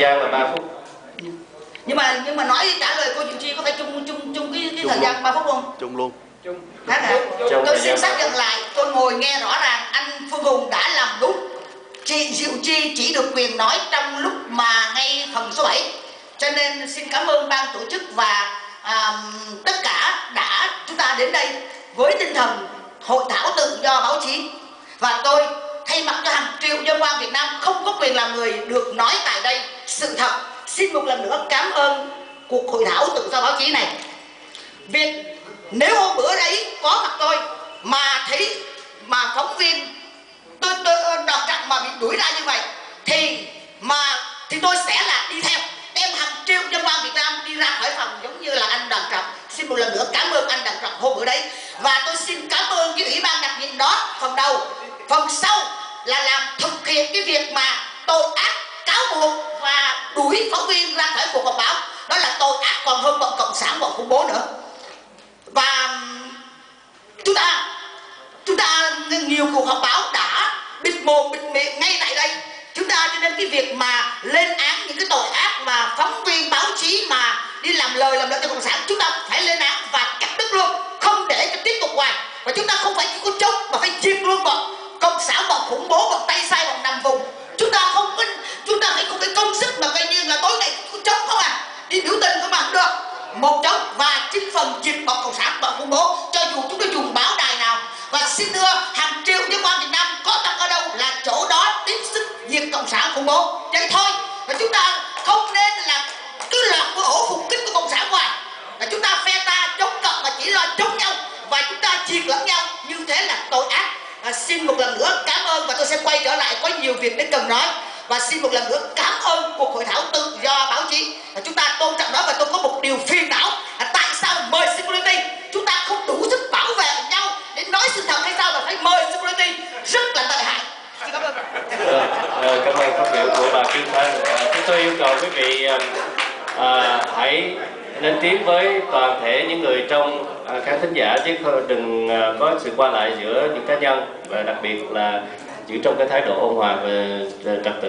gian là 3 phút nhưng mà nhưng mà nói trả lời cô Diệu Chi có phải chung chung chung cái cái Chung thời luôn. gian 3 phút không? chung luôn Khác hả? Trong Tôi xin xác nhận lại, tôi ngồi nghe rõ ràng anh Phương Hùng đã làm đúng. Chị Diệu Chi chỉ được quyền nói trong lúc mà ngay phần số 7. Cho nên xin cảm ơn ban tổ chức và à, tất cả đã chúng ta đến đây với tinh thần hội thảo tự do báo chí. Và tôi thay mặt cho hàng triệu dân quan Việt Nam không có quyền làm người được nói tại đây sự thật. Xin một lần nữa cảm ơn cuộc hội thảo tự do báo chí này. Việc nếu hôm bữa đấy có mặt tôi mà thấy mà phóng viên tôi tôi đọc trận mà bị đuổi ra như vậy, thì mà, thì tôi sẽ là đi theo. Đem hàng triệu dân quan Việt Nam đi ra khỏi phòng giống như là anh Đặng trọng. Xin một lần nữa cảm ơn anh Đặng trọng hôm bữa đấy. Và tôi xin cảm ơn cái ủy ban đặc nhiệm đó. Phần đầu, phần sau là làm thực hiện cái việc mà tội ác cáo buộc và đuổi phóng viên ra khỏi cuộc họp báo. Đó là tội ác còn hơn bọn cộng sản bọn khủng bố nữa. Và chúng ta chúng ta nhiều cuộc họp báo đã bịt mồm bịt miệng ngay tại đây. Chúng ta cho nên cái việc mà lên án những cái tội ác mà phóng viên, báo chí mà đi làm lời, làm lợi cho cộng sản chúng ta phải lên án và cắt đứt luôn không để cho tiếp tục hoài và chúng ta không phải chỉ có chống mà phải diệt luôn bọn cộng sản bọn khủng bố bọn tay sai bọn nằm vùng chúng ta không có chúng ta phải không cái công sức mà coi như là tối ngày có chống không à đi biểu tình không mà không được một chống và chính phần diệt bọc cộng sản bọn khủng bố cho dù chúng ta dùng báo đài nào. Và xin thưa hàng triệu dân quan Việt Nam có mặt ở đâu là chỗ đó tiếp sức diệt cộng sản khủng bố. Vậy thôi và chúng ta không nên là cứ lọt cái ổ phục kích của cộng sản hoài. Là chúng ta phe ta chống cộng mà chỉ lo chống nhau. Và chúng ta diệt lẫn nhau như thế là tội ác. À, xin một lần nữa cảm ơn và tôi sẽ quay trở lại có nhiều việc để cần nói. Và xin một lần nữa cảm ơn cuộc hội thảo tự do báo chí và chúng ta tôn trọng đó và tôi có một điều phiền não là tại sao mời security chúng ta không đủ sức bảo vệ nhau để nói sự thật hay sao là phải mời security rất là tệ hại xin cảm ơn Ờ, ờ, Ờ, cảm ơn phát biểu của bà Kim Thanh. Ờ, Chúng tôi yêu cầu quý vị à, hãy lên tiếng với toàn thể những người trong à, khán thính giả chứ không- đừng à, có sự qua lại giữa những cá nhân và đặc biệt là giữ trong cái thái độ ôn hòa và trật tự.